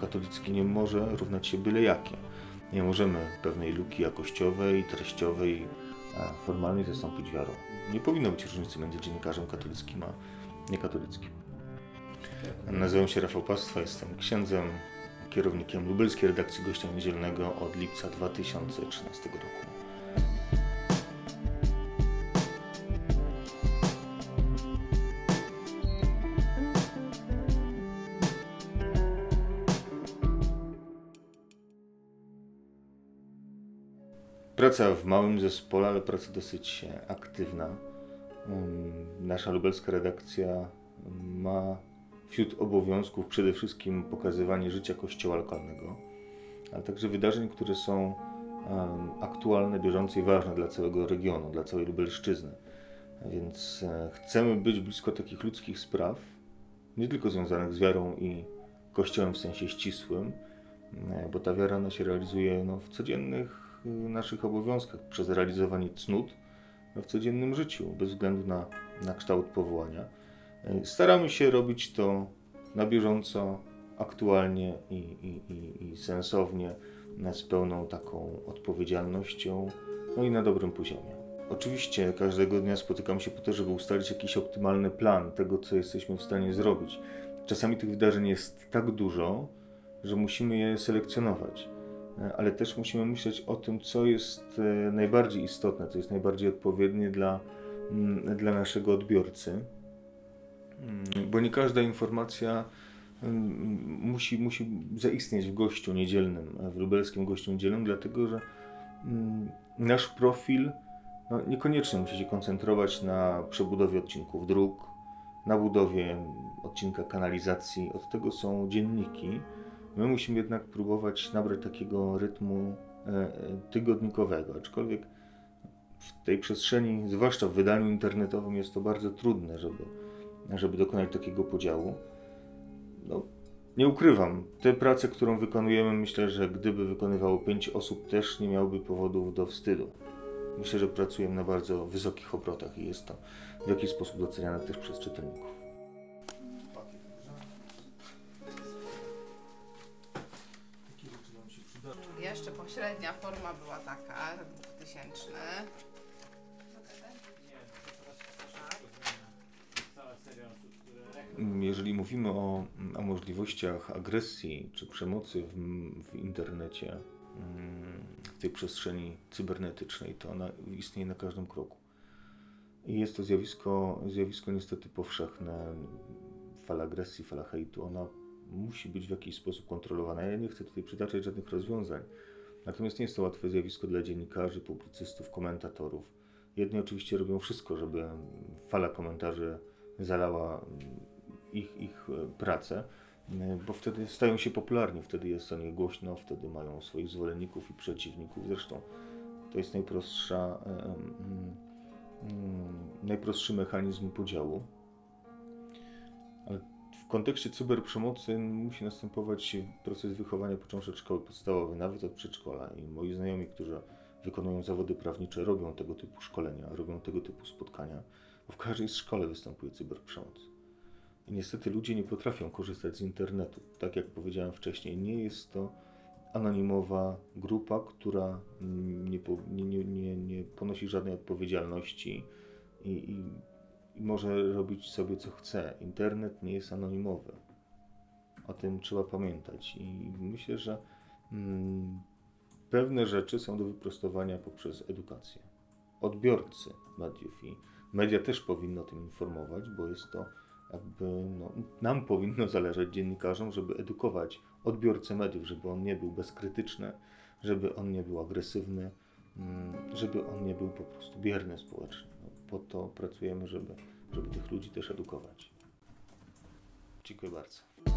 katolicki nie może równać się byle jakie. Nie możemy pewnej luki jakościowej, treściowej, formalnej zastąpić wiarą. Nie powinno być różnicy między dziennikarzem katolickim a niekatolickim. Nazywam się Rafał Pastwa, jestem księdzem, kierownikiem lubelskiej redakcji Gościa Niedzielnego od lipca 2013 roku. Praca w małym zespole, ale praca dosyć aktywna. Mm, Nasza lubelska redakcja ma wśród obowiązków przede wszystkim pokazywanie życia kościoła lokalnego, ale także wydarzeń, które są aktualne, bieżące i ważne dla całego regionu, dla całej Lubelszczyzny. Więc e, chcemy być blisko takich ludzkich spraw, nie tylko związanych z wiarą i kościołem w sensie ścisłym, e, bo ta wiara ona się realizuje no, w codziennych naszych obowiązkach, przez realizowanie cnót w codziennym życiu, bez względu na, na kształt powołania. Y, Staramy się robić to na bieżąco, aktualnie i, i, i, i sensownie, y, z pełną taką odpowiedzialnością, no i na dobrym poziomie. Oczywiście każdego dnia spotykam się po to, żeby ustalić jakiś optymalny plan tego, co jesteśmy w stanie zrobić. Czasami tych wydarzeń jest tak dużo, że musimy je selekcjonować, ale też musimy myśleć o tym, co jest e, najbardziej istotne, co jest najbardziej odpowiednie dla, mm, dla naszego odbiorcy, Mm, bo nie każda informacja mm, musi, musi zaistnieć w gościu niedzielnym, w lubelskim gościu niedzielnym, dlatego że nasz profil no, niekoniecznie musi się koncentrować na przebudowie odcinków dróg, na budowie odcinka kanalizacji. Od tego są dzienniki. My musimy jednak próbować nabrać takiego rytmu e, e, tygodnikowego, aczkolwiek w tej przestrzeni, zwłaszcza w wydaniu internetowym, jest to bardzo trudne, żeby, żeby dokonać takiego podziału. No, nie ukrywam, tę pracę, którą wykonujemy, myślę, że gdyby wykonywało pięć osób, też nie miałby powodów do wstydu. Myślę, że pracujemy na bardzo wysokich obrotach i jest to w jakiś sposób doceniane też przez czytelników. Pośrednia forma była taka, 2000. Jeżeli mówimy o, o możliwościach agresji czy przemocy w, w internecie, mm, w tej przestrzeni cybernetycznej, to ona istnieje na każdym kroku. I jest to zjawisko, zjawisko niestety powszechne. Fala agresji, fala hejtu, ona musi być w jakiś sposób kontrolowana. Ja nie chcę tutaj przytaczać żadnych rozwiązań. Natomiast nie jest to łatwe zjawisko dla dziennikarzy, publicystów, komentatorów. Jedni oczywiście robią wszystko, żeby fala komentarzy zalała ich, ich e, pracę, e, bo wtedy stają się popularni, wtedy jest o nich głośno, wtedy mają swoich zwolenników i przeciwników. Zresztą to jest najprostsza, e, mm, mm, najprostszy mechanizm podziału. Kontekście cyberprzemocy musi następować proces wychowania począwszy od szkoły podstawowej, nawet od przedszkola. I moi znajomi, którzy wykonują zawody prawnicze, robią tego typu szkolenia, robią tego typu spotkania, bo w każdej szkole występuje cyberprzemoc. I niestety ludzie nie potrafią korzystać z internetu. Tak jak powiedziałem wcześniej, nie jest to anonimowa grupa, która nie, nie, nie, nie ponosi żadnej odpowiedzialności i, i, i może robić sobie co chce. Internet nie jest anonimowy. O tym trzeba pamiętać. I myślę, że mm, pewne rzeczy są do wyprostowania poprzez edukację. Odbiorcy mediów i media też powinny o tym informować, bo jest to jakby, no, nam powinno zależeć dziennikarzom, żeby edukować odbiorcę mediów, żeby on nie był bezkrytyczny, żeby on nie był agresywny, mm, żeby on nie był po prostu bierny społecznie. Po to pracujemy, żeby, żeby tych ludzi też edukować. Dziękuję bardzo.